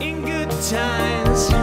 in good times,